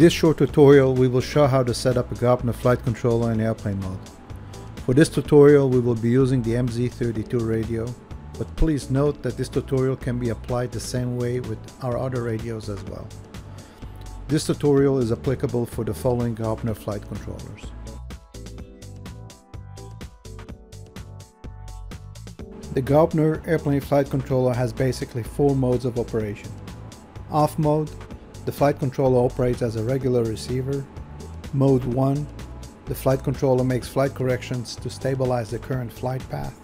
this short tutorial we will show how to set up a Graupner flight controller in airplane mode. For this tutorial we will be using the MZ32 radio, but please note that this tutorial can be applied the same way with our other radios as well. This tutorial is applicable for the following Graupner flight controllers. The Graupner airplane flight controller has basically four modes of operation. Off mode, the flight controller operates as a regular receiver. Mode 1, the flight controller makes flight corrections to stabilize the current flight path.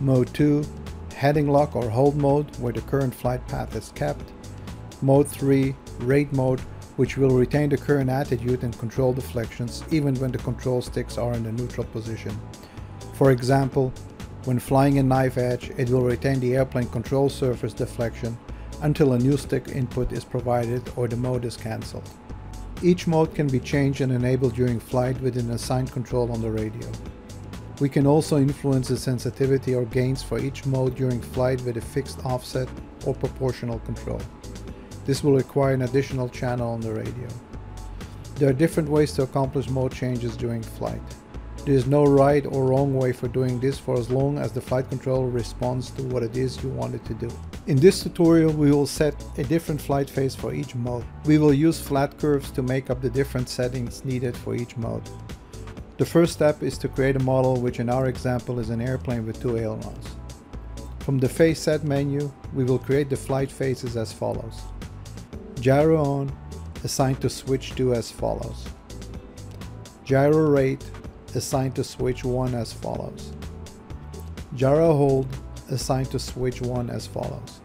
Mode 2, heading lock or hold mode where the current flight path is kept. Mode 3, rate mode which will retain the current attitude and control deflections even when the control sticks are in the neutral position. For example, when flying a knife edge, it will retain the airplane control surface deflection until a new stick input is provided or the mode is cancelled. Each mode can be changed and enabled during flight with an assigned control on the radio. We can also influence the sensitivity or gains for each mode during flight with a fixed offset or proportional control. This will require an additional channel on the radio. There are different ways to accomplish mode changes during flight. There is no right or wrong way for doing this for as long as the flight controller responds to what it is you want it to do. In this tutorial we will set a different flight phase for each mode. We will use flat curves to make up the different settings needed for each mode. The first step is to create a model which in our example is an airplane with two ailerons. From the phase set menu we will create the flight phases as follows. Gyro on, assigned to switch to as follows. Gyro rate, assigned to switch 1 as follows. Gyro hold, assigned to switch 1 as follows.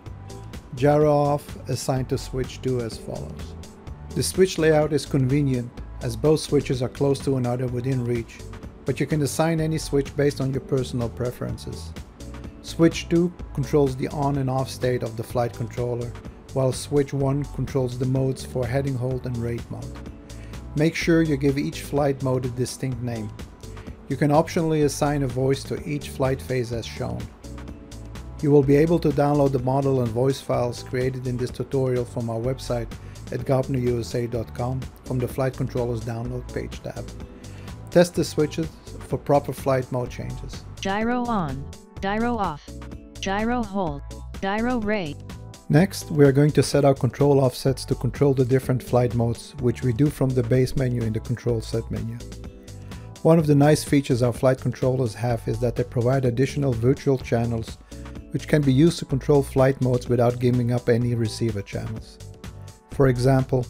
Gyro off, assigned to switch 2 as follows. The switch layout is convenient as both switches are close to another within reach, but you can assign any switch based on your personal preferences. Switch 2 controls the on and off state of the flight controller, while switch 1 controls the modes for heading hold and rate mode. Make sure you give each flight mode a distinct name. You can optionally assign a voice to each flight phase as shown. You will be able to download the model and voice files created in this tutorial from our website at graupnerusa.com from the Flight Controllers Download page tab. Test the switches for proper flight mode changes. Gyro on, gyro off, gyro hold, gyro rate, Next, we are going to set our control offsets to control the different flight modes, which we do from the base menu in the control set menu. One of the nice features our flight controllers have is that they provide additional virtual channels which can be used to control flight modes without giving up any receiver channels. For example,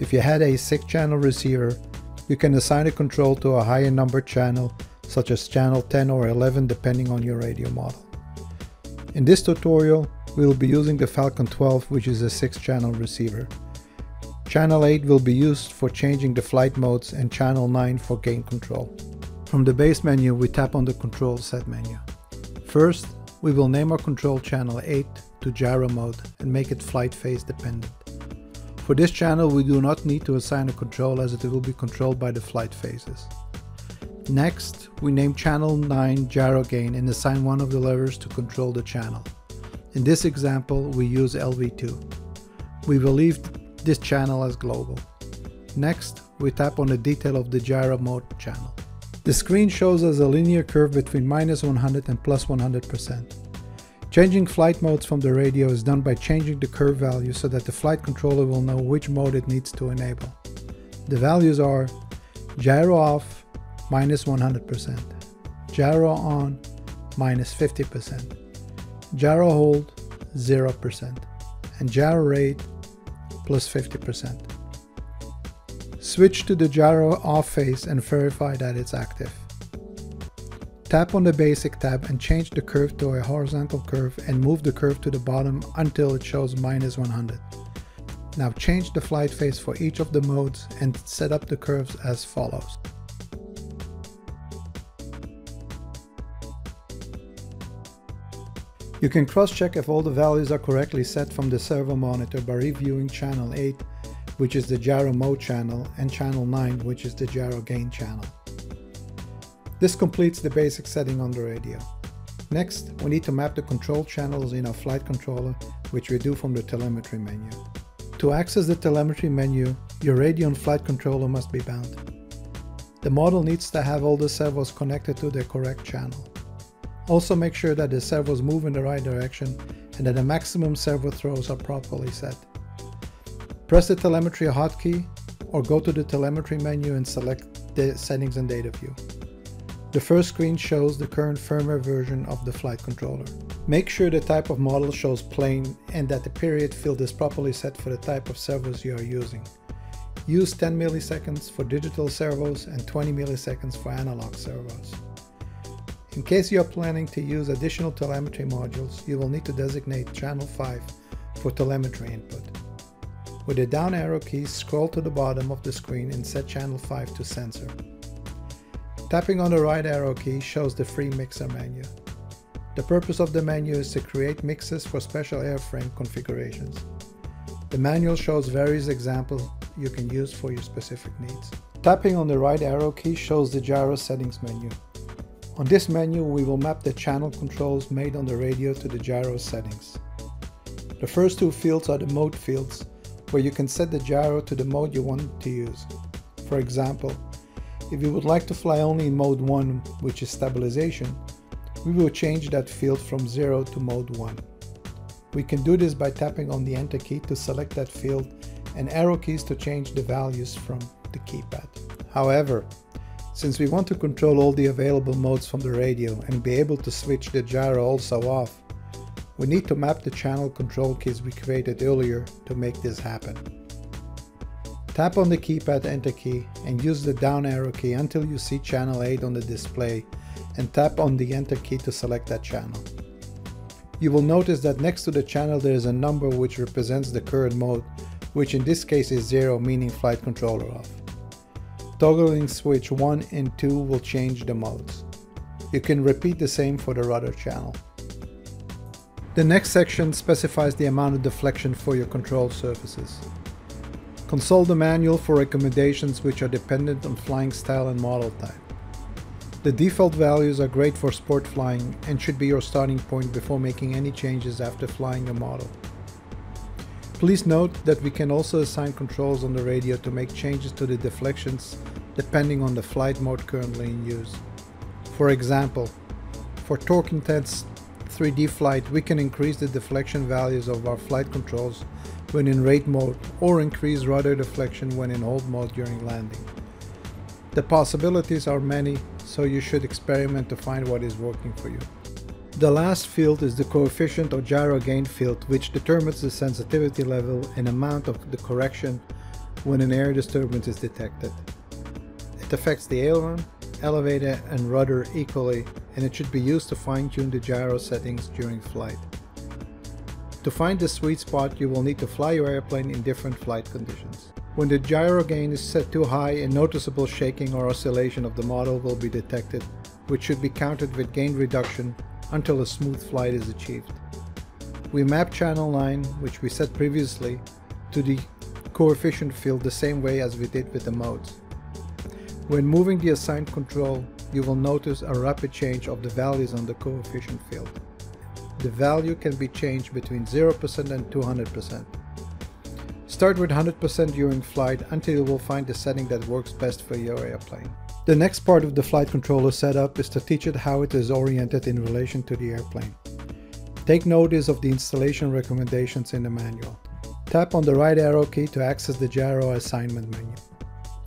if you had a 6 channel receiver, you can assign a control to a higher numbered channel such as channel 10 or 11 depending on your radio model. In this tutorial, we will be using the Falcon 12 which is a 6 channel receiver. Channel 8 will be used for changing the flight modes and channel 9 for gain control. From the base menu we tap on the control set menu. First we will name our control channel 8 to gyro mode and make it flight phase dependent. For this channel we do not need to assign a control as it will be controlled by the flight phases. Next, we name channel 9 gyro gain and assign one of the levers to control the channel. In this example, we use LV2. We will leave this channel as global. Next, we tap on the detail of the gyro mode channel. The screen shows us a linear curve between minus 100 and plus 100%. Changing flight modes from the radio is done by changing the curve value so that the flight controller will know which mode it needs to enable. The values are gyro off, minus 100%, gyro on, minus 50%, gyro hold 0% and gyro rate plus 50%. Switch to the gyro off phase and verify that it's active. Tap on the basic tab and change the curve to a horizontal curve and move the curve to the bottom until it shows minus 100. Now change the flight phase for each of the modes and set up the curves as follows. You can cross-check if all the values are correctly set from the servo monitor by reviewing channel 8, which is the gyro mode channel, and channel 9, which is the gyro gain channel. This completes the basic setting on the radio. Next, we need to map the control channels in our flight controller, which we do from the telemetry menu. To access the telemetry menu, your radio and flight controller must be bound. The model needs to have all the servos connected to the correct channel. Also make sure that the servos move in the right direction and that the maximum servo throws are properly set. Press the telemetry hotkey or go to the telemetry menu and select the settings and data view. The first screen shows the current firmware version of the flight controller. Make sure the type of model shows plane and that the period field is properly set for the type of servos you are using. Use 10 milliseconds for digital servos and 20 milliseconds for analog servos. In case you are planning to use additional telemetry modules, you will need to designate channel 5 for telemetry input. With the down arrow key, scroll to the bottom of the screen and set channel 5 to sensor. Tapping on the right arrow key shows the free mixer menu. The purpose of the menu is to create mixes for special airframe configurations. The manual shows various examples you can use for your specific needs. Tapping on the right arrow key shows the gyro settings menu. On this menu we will map the channel controls made on the radio to the gyro settings. The first two fields are the mode fields where you can set the gyro to the mode you want to use. For example, if you would like to fly only in mode 1, which is stabilization, we will change that field from 0 to mode 1. We can do this by tapping on the enter key to select that field and arrow keys to change the values from the keypad. However, since we want to control all the available modes from the radio and be able to switch the gyro also off, we need to map the channel control keys we created earlier to make this happen. Tap on the keypad enter key and use the down arrow key until you see channel 8 on the display and tap on the enter key to select that channel. You will notice that next to the channel there is a number which represents the current mode, which in this case is 0 meaning flight controller off. Toggling switch 1 and 2 will change the modes. You can repeat the same for the rudder channel. The next section specifies the amount of deflection for your control surfaces. Consult the manual for recommendations which are dependent on flying style and model type. The default values are great for sport flying and should be your starting point before making any changes after flying a model. Please note that we can also assign controls on the radio to make changes to the deflections depending on the flight mode currently in use. For example, for torque intense 3D flight we can increase the deflection values of our flight controls when in rate mode or increase rudder deflection when in hold mode during landing. The possibilities are many, so you should experiment to find what is working for you. The last field is the coefficient or gyro gain field which determines the sensitivity level and amount of the correction when an air disturbance is detected. It affects the aileron, elevator and rudder equally and it should be used to fine-tune the gyro settings during flight. To find the sweet spot, you will need to fly your airplane in different flight conditions. When the gyro gain is set too high, a noticeable shaking or oscillation of the model will be detected, which should be countered with gain reduction until a smooth flight is achieved. We map channel 9, which we set previously, to the coefficient field the same way as we did with the modes. When moving the assigned control, you will notice a rapid change of the values on the coefficient field the value can be changed between 0% and 200%. Start with 100% during flight until you will find the setting that works best for your airplane. The next part of the flight controller setup is to teach it how it is oriented in relation to the airplane. Take notice of the installation recommendations in the manual. Tap on the right arrow key to access the gyro assignment menu.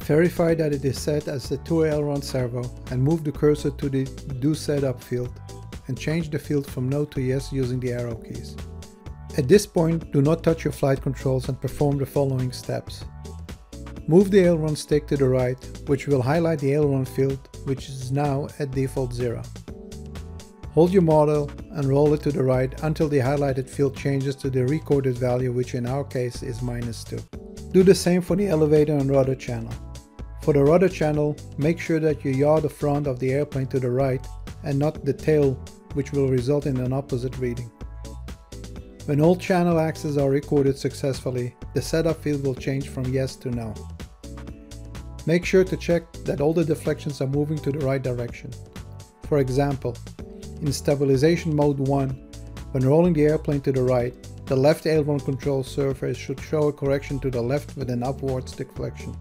Verify that it is set as the 2 aileron servo and move the cursor to the Do Setup field and change the field from no to yes using the arrow keys. At this point, do not touch your flight controls and perform the following steps. Move the aileron stick to the right, which will highlight the aileron field, which is now at default 0. Hold your model and roll it to the right until the highlighted field changes to the recorded value, which in our case is minus 2. Do the same for the elevator and rudder channel. For the rudder channel, make sure that you yaw the front of the airplane to the right and not the tail which will result in an opposite reading. When all channel axes are recorded successfully, the setup field will change from yes to no. Make sure to check that all the deflections are moving to the right direction. For example, in stabilization mode 1, when rolling the airplane to the right, the left aileron control surface should show a correction to the left with an upwards deflection.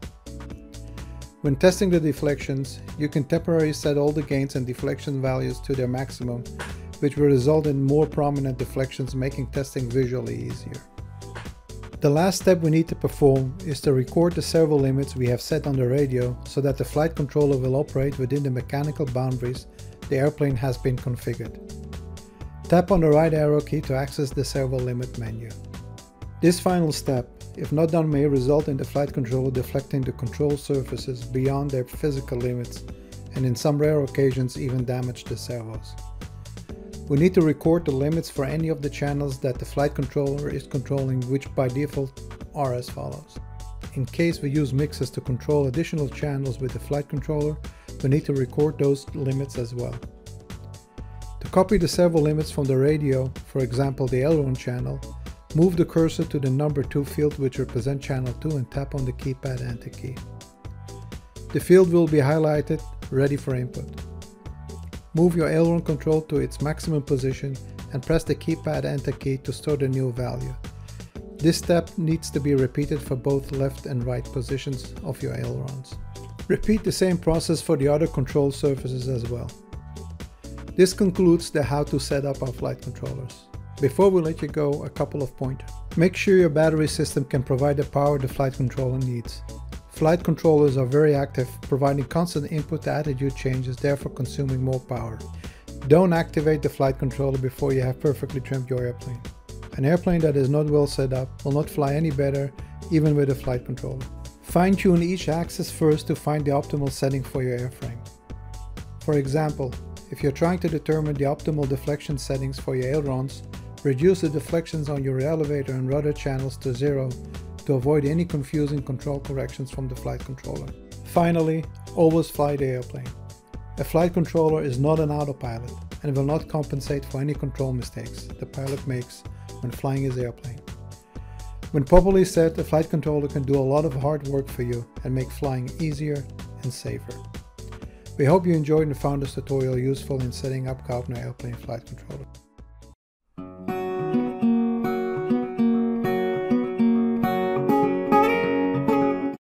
When testing the deflections, you can temporarily set all the gains and deflection values to their maximum, which will result in more prominent deflections making testing visually easier. The last step we need to perform is to record the servo limits we have set on the radio so that the flight controller will operate within the mechanical boundaries the airplane has been configured. Tap on the right arrow key to access the servo limit menu. This final step, if not done may result in the flight controller deflecting the control surfaces beyond their physical limits and in some rare occasions even damage the servos. We need to record the limits for any of the channels that the flight controller is controlling which by default are as follows. In case we use mixes to control additional channels with the flight controller, we need to record those limits as well. To copy the servo limits from the radio, for example the aileron channel, move the cursor to the number 2 field which represents channel 2 and tap on the keypad enter key. The field will be highlighted, ready for input. Move your aileron control to its maximum position and press the keypad enter key to store the new value. This step needs to be repeated for both left and right positions of your ailerons. Repeat the same process for the other control surfaces as well. This concludes the how to set up our flight controllers. Before we let you go, a couple of pointers. Make sure your battery system can provide the power the flight controller needs. Flight controllers are very active, providing constant input to attitude changes, therefore consuming more power. Don't activate the flight controller before you have perfectly trimmed your airplane. An airplane that is not well set up will not fly any better, even with a flight controller. Fine tune each axis first to find the optimal setting for your airframe. For example, if you're trying to determine the optimal deflection settings for your ailerons, reduce the deflections on your elevator and rudder channels to zero to avoid any confusing control corrections from the flight controller. Finally, always fly the airplane. A flight controller is not an autopilot and will not compensate for any control mistakes the pilot makes when flying his airplane. When properly set, a flight controller can do a lot of hard work for you and make flying easier and safer. We hope you enjoyed and found this tutorial useful in setting up Graupner Airplane Flight Controller.